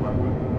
Guanajuato.